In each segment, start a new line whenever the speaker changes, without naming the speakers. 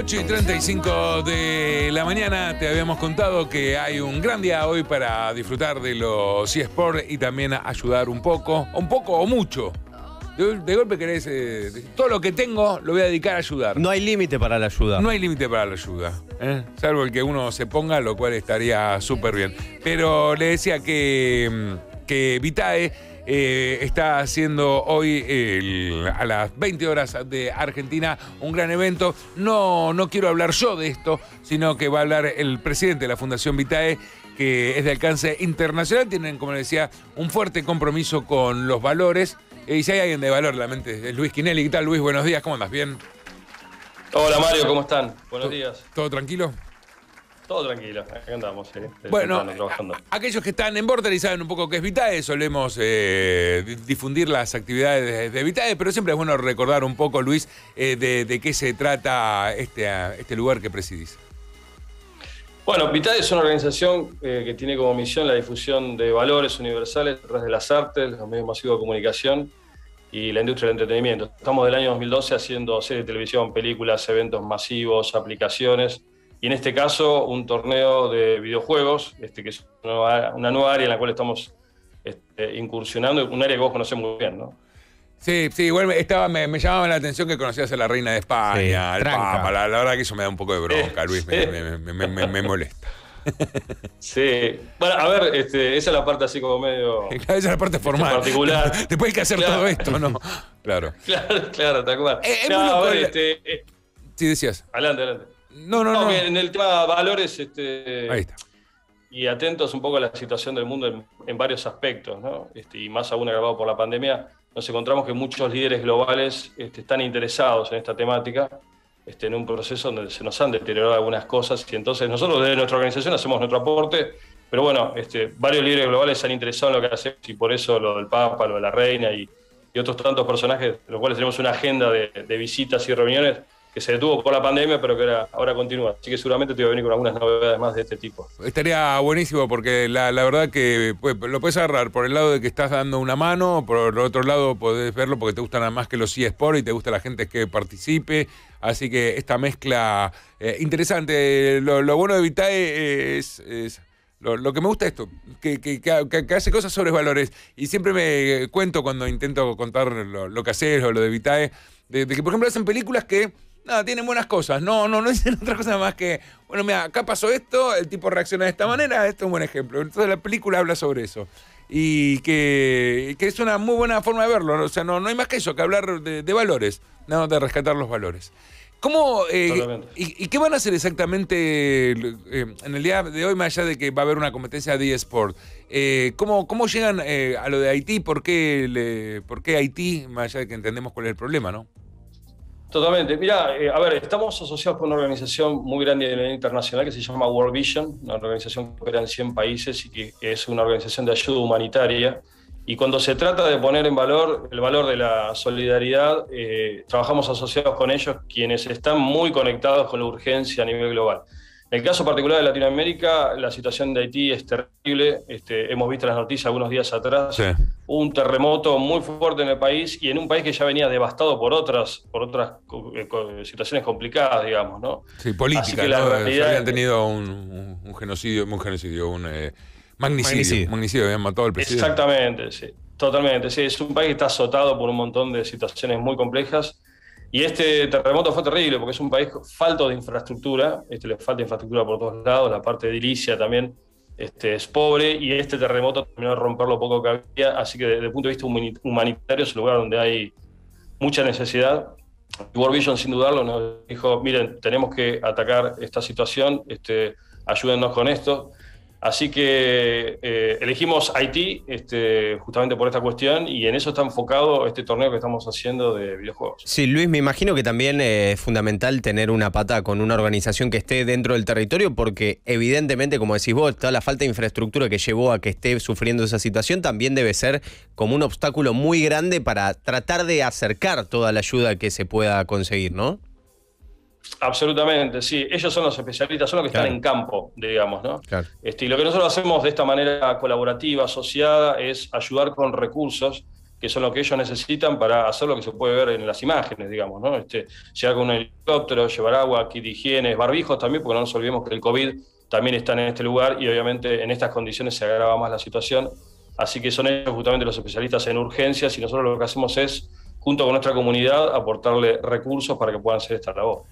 8 y 35 de la mañana te habíamos contado que hay un gran día hoy para disfrutar de los eSports y también ayudar un poco, un poco o mucho. De, de golpe querés, eh, todo lo que tengo lo voy a dedicar a ayudar.
No hay límite para la ayuda.
No hay límite para la ayuda, ¿eh? salvo el que uno se ponga, lo cual estaría súper bien. Pero le decía que, mm, que Vitae eh, está haciendo hoy el- a las 20 horas de Argentina un gran evento. No, no quiero hablar yo de esto, sino que va a hablar el presidente de la Fundación Vitae que es de alcance internacional, tienen, como les decía, un fuerte compromiso con los valores. Eh, Y si hay alguien de valor, la mente es Luis Quinelli. ¿Qué tal, Luis? Buenos días, ¿cómo andas? ¿Bien?
Hola Mario, ¿cómo están? Buenos días.
¿Todo tranquilo?
Todo tranquilo, acá andamos, ¿eh?
Bueno,
Temprano, trabajando.
aquellos que están en Border y saben un poco qué es Vitae, solemos eh, di- difundir las actividades de, Vitae, pero siempre es bueno recordar un poco, Luis, eh, de, de qué se trata este, este lugar que presidís.
Bueno, Vitae es una organización eh, que tiene como misión la difusión de valores universales a través de las artes, los medios masivos de comunicación y la industria del entretenimiento. Estamos del año 2012 haciendo series de televisión, películas, eventos masivos, aplicaciones y en este caso un torneo de videojuegos, este, que es una nueva, una nueva área en la cual estamos este, incursionando, un área que vos conocés muy bien, ¿no?
Sí, sí, igual me, estaba, me, me llamaba la atención que conocías a la reina de España,
Sí,
al
tranca.
Papa. La, la verdad que eso me da un poco de bronca, Luis, me,
sí.
me- me- me- me- me molesta.
Sí, bueno, a ver, este, esa es la parte así como medio...
Esa es la parte formal.
particular.
Después hay que hacer
Claro.
todo esto, ¿no? Claro.
Claro, claro, tal cual.
Eh,
No, a ver, este, eh,
Sí, decías.
adelante, adelante.
No, no,
No, en el tema valores este,
Ahí está.
y atentos un poco a la situación del mundo en, en varios aspectos, ¿no? Este, y más aún agravado por la pandemia, nos encontramos que muchos líderes globales este, están interesados en esta temática, este, en un proceso donde se nos han deteriorado algunas cosas, y entonces nosotros desde nuestra organización hacemos nuestro aporte, pero bueno, este, varios líderes globales se han interesado en lo que hacemos, y por eso lo del Papa, lo de la Reina y, y otros tantos personajes, de los cuales tenemos una agenda de, de visitas y reuniones que se detuvo por la pandemia, pero que ahora, continúa. Así que seguramente te voy a venir con algunas novedades más de este tipo.
Estaría buenísimo porque la, la verdad que pues, lo puedes agarrar por el lado de que estás dando una mano, por el otro lado podés verlo porque te gustan más que los eSports y te gusta la gente que participe. Así que esta mezcla eh, interesante. Lo, bueno de Vitae es, lo, que me gusta es esto, que, hace cosas sobre valores. Y siempre me cuento cuando intento contar lo, que haces o lo de Vitae, de que por ejemplo hacen películas que nada, tienen buenas cosas. No, no, no dicen otra cosa más que, bueno, mira, acá pasó esto, el tipo reacciona de esta manera, esto es un buen ejemplo. Entonces la película habla sobre eso. Y que, que es una muy buena forma de verlo. O sea, no, no hay más que eso, que hablar de, de valores, no, de rescatar los valores. ¿Cómo, eh, y, y qué van a hacer exactamente eh, en el día de hoy, más allá de que va a haber una competencia de eSport? Eh, ¿cómo, ¿Cómo llegan eh, a lo de Haití? ¿Por qué, le- ¿Por qué Haití? Más allá de que entendemos cuál es el problema, ¿no?
Totalmente. Mira, eh, a ver, estamos asociados con una organización muy grande nivel internacional que se llama World Vision, una organización que opera en 100 países y que es una organización de ayuda humanitaria. Y cuando se trata de poner en valor el valor de la solidaridad, eh, trabajamos asociados con ellos, quienes están muy conectados con la urgencia a nivel global. En el caso particular de Latinoamérica, la situación de Haití es terrible. Este, hemos visto las noticias algunos días atrás. Un terremoto muy fuerte en el país y en un país que ya venía devastado por otras, por otras eh, co- situaciones complicadas, digamos, ¿no?
Sí,
Así
política,
que la
¿no?
realidad-
Habían tenido un, un- un genocidio, un genocidio, un eh, magnicidio,
Magnicidio.
magnicidio, habían matado al presidente.
Exactamente, sí. Totalmente, sí. Es un país que está azotado por un montón de situaciones muy complejas. Y este terremoto fue terrible porque es un país falto de infraestructura. Este, le falta infraestructura por todos lados. La parte de edilicia también este, es pobre. Y este terremoto terminó de romper lo poco que había. Así que desde el punto de vista humani- humanitario es un lugar donde hay mucha necesidad. World Vision, sin dudarlo, nos dijo: miren, tenemos que atacar esta situación. Este, ayúdennos con esto. Así que eh, elegimos Haití este, justamente por esta cuestión y en eso está enfocado este torneo que estamos haciendo de videojuegos.
Sí, Luis, me imagino que también eh, es fundamental tener una pata con una organización que esté dentro del territorio porque evidentemente, como decís vos, toda la falta de infraestructura que llevó a que esté sufriendo esa situación también debe ser como un obstáculo muy grande para tratar de acercar toda la ayuda que se pueda conseguir, ¿no?
Absolutamente, sí. Ellos son los especialistas, son los que están en campo, digamos, ¿no?
Claro.
Este, y lo que nosotros hacemos de esta manera colaborativa, asociada, es ayudar con recursos que son lo que ellos necesitan para hacer lo que se puede ver en las imágenes, digamos, ¿no? Este, llegar con un helicóptero, llevar agua, kit de higiene, barbijos también, porque no nos olvidemos que el COVID también está en este lugar y obviamente en estas condiciones se agrava más la situación. Así que son ellos justamente los especialistas en urgencias y nosotros lo que hacemos es, junto con nuestra comunidad, aportarle recursos para que puedan hacer esta labor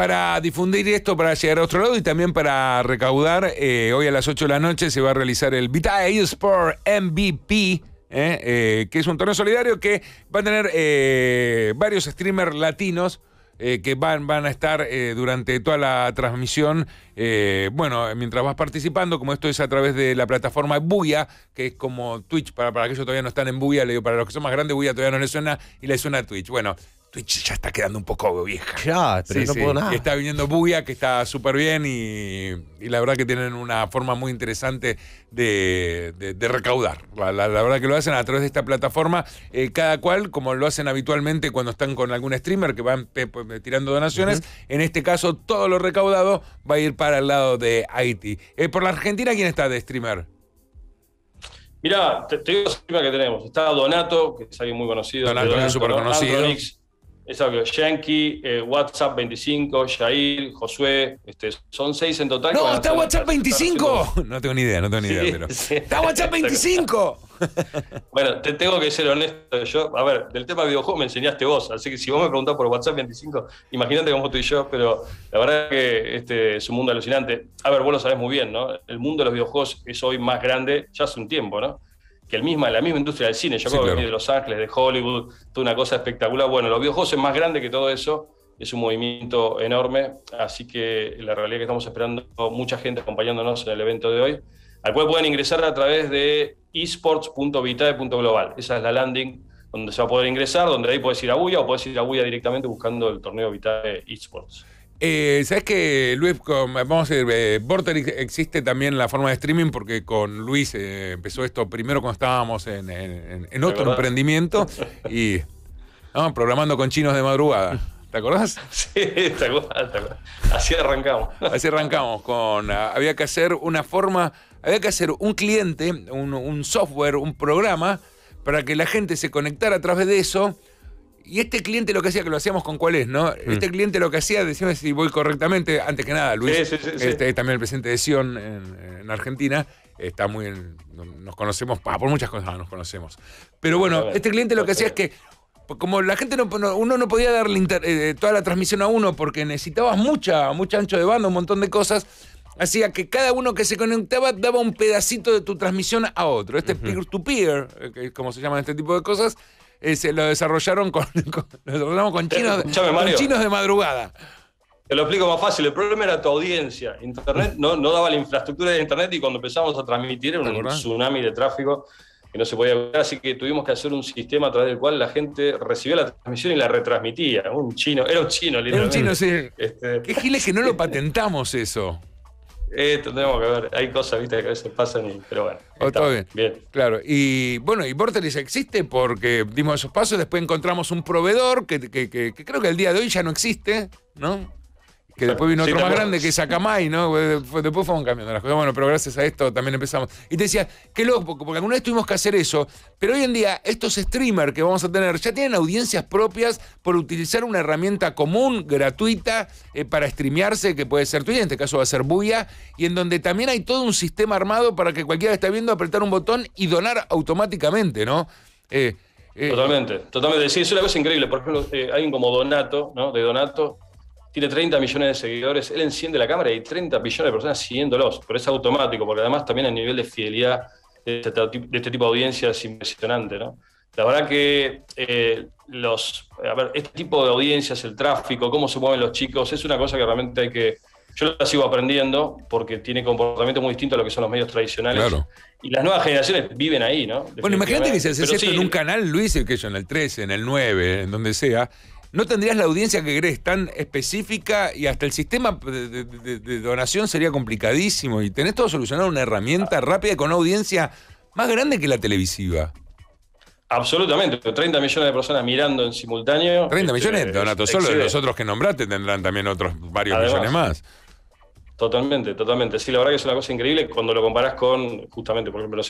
para difundir esto, para llegar a otro lado y también para recaudar, eh, hoy a las 8 de la noche se va a realizar el Vitae Sport MVP. Eh, eh, que es un torneo solidario que va a tener varios streamers latinos que van, van a estar durante toda la transmisión. bueno, mientras vas participando, como esto es a través de la plataforma Buya, que es como Twitch, para, para aquellos que todavía no están en Buya, le digo, para los que son más grandes, Buya todavía no le suena y le suena a Twitch. Bueno, Twitch ya está quedando un poco vieja.
Ya, pero no puedo nada.
está viniendo Buya, que está súper bien y, la verdad que tienen una forma muy interesante de, recaudar. La, verdad que lo hacen a través de esta plataforma, eh, cada cual, como lo hacen habitualmente cuando están con algún streamer que van tirando donaciones. En este caso, todo lo recaudado va a ir para el lado de Haití. Eh, por la Argentina, ¿quién está de streamer?
Mira, te, digo la que tenemos. Está Donato, que es alguien muy conocido.
Donato, es súper conocido.
Obvio, Yankee, eh, WhatsApp 25, Jair, Josué, este, son seis en total.
¡No, está WhatsApp 25! No tengo ni idea, no tengo ni idea, pero. ¡Está WhatsApp 25!
bueno, te tengo que ser honesto. Yo, a ver, del tema de videojuegos me enseñaste vos, así que si vos me preguntás por WhatsApp 25, imagínate cómo estoy yo, pero la verdad que este es un mundo alucinante. A ver, vos lo sabés muy bien, ¿no? El mundo de los videojuegos es hoy más grande, ya hace un tiempo, ¿no? Que el misma, la misma industria del cine. Yo creo que de Los Ángeles, de Hollywood, toda una cosa espectacular. Bueno, los videojuegos es más grande que todo eso, es un movimiento enorme, así que la realidad es que estamos esperando mucha gente acompañándonos en el evento de hoy, al cual pueden ingresar a través de esports.vitae.global. Esa es la landing donde se va a poder ingresar, donde ahí puedes ir a Buya o puedes ir a Buya directamente buscando el torneo Vitae Esports.
Eh, ¿Sabes que Luis, vamos a decir, eh, existe también la forma de streaming porque con Luis eh, empezó esto primero cuando estábamos en, otro emprendimiento y programando con chinos de madrugada. ¿Te acordás?
Sí, te acordás, Así arrancamos.
Así arrancamos con. Ah, había que hacer una forma, había que hacer un cliente, un, un software, un programa para que la gente se conectara a través de eso y este cliente lo que hacía, que lo hacíamos con cuál es, ¿no? Mm. Este cliente lo que hacía, decime si voy correctamente, antes que nada, Luis, este, es también el presidente de Sion en, Argentina, está muy nos conocemos, por muchas cosas nos conocemos. Pero bueno, este cliente lo que hacía es que como la gente no, uno no podía darle eh, toda la transmisión a uno porque necesitabas mucha, mucho ancho de banda, un montón de cosas, hacía que cada uno que se conectaba daba un pedacito de tu transmisión a otro. Este peer-to-peer, -peer, eh, como se llama este tipo de cosas, eh, se lo desarrollaron con, con, chinos, con chinos de madrugada.
Te lo explico más fácil. El problema era tu audiencia. Internet no, no daba la infraestructura de Internet y cuando empezamos a transmitir era un tsunami de tráfico que no se podía ver. Así que tuvimos que hacer un sistema a través del cual la gente recibía la transmisión y la retransmitía. Un chino, era un chino,
literalmente. Era un chino, sí. Este... Qué giles que no lo patentamos eso.
Eh, tendremos que ver, hay cosas ¿viste? que a veces pasan, y, pero bueno.
Oh, todo bien. bien. Claro, y bueno, y Vortelis existe porque dimos esos pasos, después encontramos un proveedor que, que, que, que creo que el día de hoy ya no existe, ¿no? Que después vino otro más grande que es Akamai, ¿no? Después fueron cambiando las cosas. Bueno, pero gracias a esto también empezamos. Y te decía, qué loco, porque alguna vez tuvimos que hacer eso, pero hoy en día estos streamers que vamos a tener ya tienen audiencias propias por utilizar una herramienta común, gratuita, eh, para streamearse, que puede ser tuya, en este caso va a ser Buya, y en donde también hay todo un sistema armado para que cualquiera que esté viendo apretar un botón y donar automáticamente, ¿no?
Eh, eh, totalmente, totalmente. Sí, es una cosa increíble. Por ejemplo, alguien como Donato, ¿no? De Donato tiene 30 millones de seguidores, él enciende la cámara y hay 30 millones de personas siguiéndolos, pero es automático, porque además también el nivel de fidelidad de este, de este tipo de audiencia es impresionante, ¿no? La verdad que eh, los, a ver, este tipo de audiencias, el tráfico, cómo se mueven los chicos, es una cosa que realmente hay que, yo la sigo aprendiendo porque tiene comportamiento muy distinto a lo que son los medios tradicionales. Claro. Y las nuevas generaciones viven ahí, ¿no?
Bueno, imagínate que se hace esto en un canal, Luis, que yo en el 13, en el 9, en donde sea, no tendrías la audiencia que crees tan específica y hasta el sistema de, donación sería complicadísimo y tenés todo solucionado una herramienta rápida con una audiencia más grande que la televisiva.
Absolutamente, 30 millones de personas mirando en simultáneo.
30 este, millones, Donato, solo los otros que nombraste tendrán también otros varios millones más.
Totalmente, totalmente. Sí, la verdad que es una cosa increíble cuando lo comparás con, justamente, por ejemplo,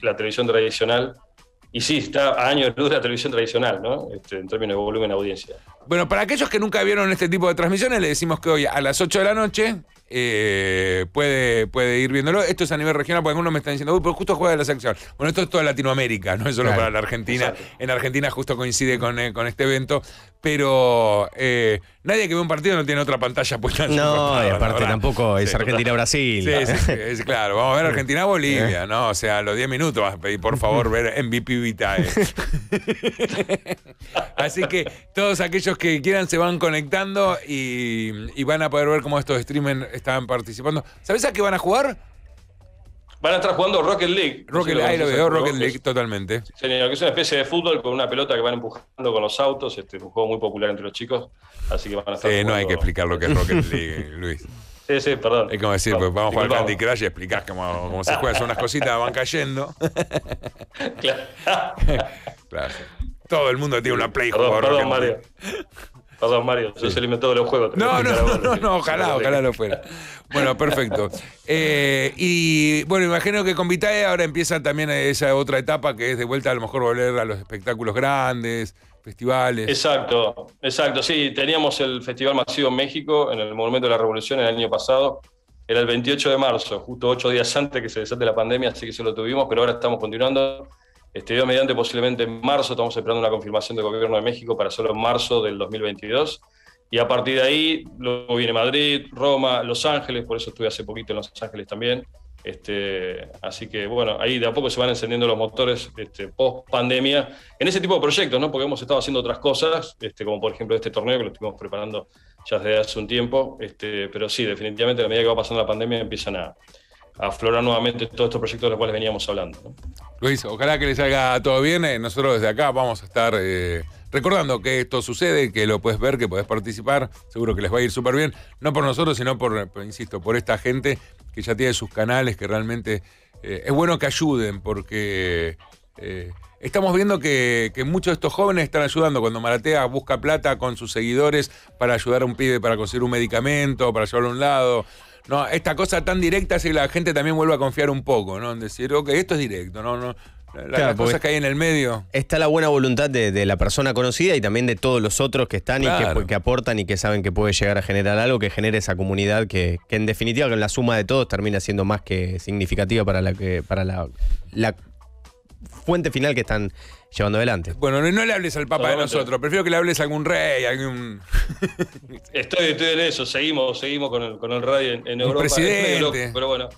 la, televisión tradicional, y sí, está a años luz de la televisión tradicional, ¿no? Este, en términos de volumen de audiencia.
Bueno, para aquellos que nunca vieron este tipo de transmisiones, le decimos que hoy a las 8 de la noche eh, puede, puede ir viéndolo. Esto es a nivel regional, porque algunos me están diciendo, uy, pero justo juega la sección. Bueno, esto es toda Latinoamérica, no es solo
Claro.
para la Argentina. En Argentina justo coincide con, eh, con este evento, pero eh, nadie que ve un partido no tiene otra pantalla puesta en
No, y aparte tampoco es
Sí.
Argentina-Brasil.
Sí, sí, sí, es claro. Vamos a ver Argentina-Bolivia, ¿no? O sea, a los 10 minutos vas a pedir, por favor, ver MVP Vitae. Así que todos aquellos que quieran se van conectando y, y van a poder ver cómo estos streamers están participando. ¿Sabes a qué van a jugar?
Van a estar jugando Rocket League.
Rocket League, ahí lo veo, Rocket League, totalmente.
Señor, que es una especie de fútbol con una pelota que van empujando con los autos. Este, es un juego muy popular entre los chicos. Así que van a estar.
Sí, no hay
jugando-
que explicar lo que es Rocket League, Luis.
Sí, sí, perdón.
Es como decir, pues vamos a jugar. Candy Crush y explicás cómo, cómo se juega. Son unas cositas, van cayendo.
Claro.
Claro. Todo el mundo tiene una Play
Perdón,
jugando
perdón,
Rocket
Mario.
League.
Perdón, Mario. Le inventó de los juegos.
No, no, no, no, no, ojalá, ojalá lo fuera. Bueno, perfecto. Eh, y bueno, imagino que con Vitae ahora empieza también esa otra etapa que es de vuelta a lo mejor volver a los espectáculos grandes, festivales.
Exacto, exacto. Sí, teníamos el Festival Masivo en México, en el Monumento de la Revolución el año pasado. Era el 28 de marzo, justo ocho días antes que se desate la pandemia, así que se lo tuvimos, pero ahora estamos continuando. Este Dios mediante posiblemente en marzo, estamos esperando una confirmación del gobierno de México para hacerlo en marzo del 2022. Y a partir de ahí, luego viene Madrid, Roma, Los Ángeles, por eso estuve hace poquito en Los Ángeles también. Este, así que bueno, ahí de a poco se van encendiendo los motores este, post pandemia en ese tipo de proyectos, ¿no? Porque hemos estado haciendo otras cosas, este, como por ejemplo este torneo que lo estuvimos preparando ya desde hace un tiempo. Pero sí, definitivamente a medida que va pasando la pandemia empiezan a aflorar nuevamente todos estos proyectos de los cuales veníamos hablando.
Luis, ojalá que les salga todo bien. Eh, Nosotros desde acá vamos a estar eh, recordando que esto sucede, que lo puedes ver, que podés participar. Seguro que les va a ir súper bien. No por nosotros, sino por, por, insisto, por esta gente que ya tiene sus canales, que realmente eh, es bueno que ayuden, porque eh, estamos viendo que, que muchos de estos jóvenes están ayudando. Cuando Maratea busca plata con sus seguidores para ayudar a un pibe para conseguir un medicamento, para llevarlo a un lado. No, esta cosa tan directa hace que la gente también vuelva a confiar un poco, ¿no? En decir, ok, esto es directo, ¿no? no la-
Claro,
las cosas que hay en el medio.
Está la buena voluntad de, de la persona conocida y también de todos los otros que están y que, que aportan y que saben que puede llegar a generar algo que genere esa comunidad que, que en definitiva con la suma de todos termina siendo más que significativa para la que para la, la fuente final que están llevando adelante.
Bueno, no, no le hables al Papa de nosotros, prefiero que le hables a algún rey, a algún.
Estoy, estoy en eso, seguimos, seguimos con el, con el radio en, en Europa.
presidente.
loco, pero bueno,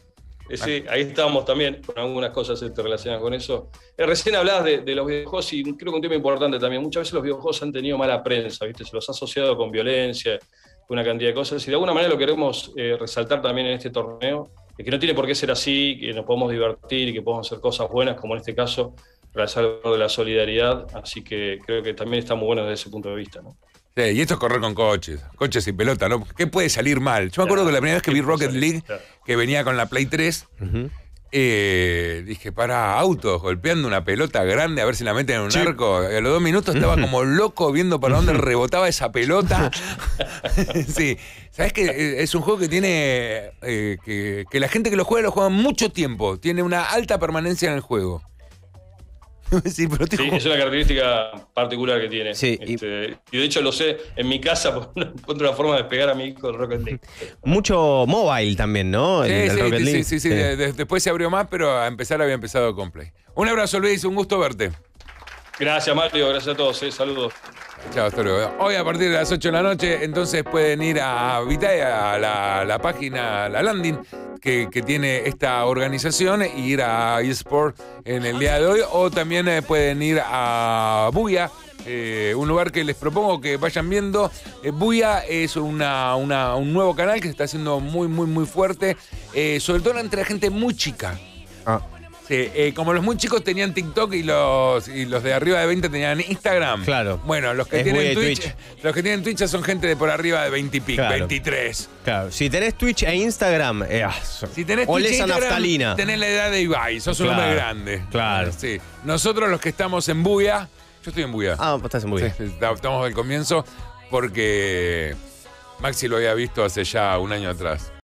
eh, sí, ahí estamos también con algunas cosas este, relacionadas con eso. Eh, recién hablabas de, de los videojuegos y creo que un tema importante también. Muchas veces los videojuegos han tenido mala prensa, ¿viste? Se los ha asociado con violencia, con una cantidad de cosas. Y de alguna manera lo queremos eh, resaltar también en este torneo, que no tiene por qué ser así, que nos podemos divertir y que podemos hacer cosas buenas, como en este caso, realizar algo de la solidaridad. Así que creo que también está muy bueno desde ese punto de vista, ¿no?
Sí, y esto es correr con coches, coches y pelota, ¿no? ¿Qué puede salir mal? Yo me acuerdo que la primera vez que vi
¿Qué puede
Rocket
salir?
League,
Claro.
que venía con la Play 3,
Ujú.
Eh, dije, para, autos golpeando una pelota grande a ver si la meten en un arco. A los dos minutos estaba como loco viendo para dónde rebotaba esa pelota. sí, sabes que es un juego que tiene, eh, que, que la gente que lo juega lo juega mucho tiempo, tiene una alta permanencia en el juego. sí, pero te
Sí,
juego-
es una característica particular que tiene.
Sí, y-
Este, y... de hecho lo sé en mi casa porque no encuentro una forma de pegar a mi hijo el Rocket League.
Mucho mobile también, ¿no? El-
Sí,
el
sí,
Rocket
sí,
League.
sí, sí, de- de- después se abrió más, pero a empezar había empezado con Play. Un abrazo, Luis, un gusto verte.
Gracias, Mario, gracias a todos, eh, saludos.
Chao, hasta luego. Hoy a partir de las 8 de la noche, entonces pueden ir a Vitae, a la, la página, la landing que, tiene esta organización, ir a eSport en el día de hoy, o también eh, pueden ir a Buya. eh, un lugar que les propongo que vayan viendo. Eh, Buya es un nuevo canal que se está haciendo muy, muy, muy fuerte, eh, sobre todo entre la gente muy chica.
Ah,
Sí, eh, como los muy chicos tenían TikTok y los, y los de arriba de 20 tenían Instagram.
Claro.
Bueno, los que
Es
tienen
muy de
Twitch,
Twitch.
los que tienen Twitch ya son gente de por arriba de 20 y pico,
Claro.
23.
claro. Si tenés Twitch e Instagram, eh, ah,
Si tenés Twitch e
a
Instagram,
naftalina.
tenés la edad de Ibai, sos un
Claro,
hombre grande.
claro.
Sí. Nosotros los que estamos en Buya, yo estoy en Buya.
Ah, pues estás muy bien.
Sí, está- estamos al comienzo porque Maxi lo había visto hace ya un año atrás.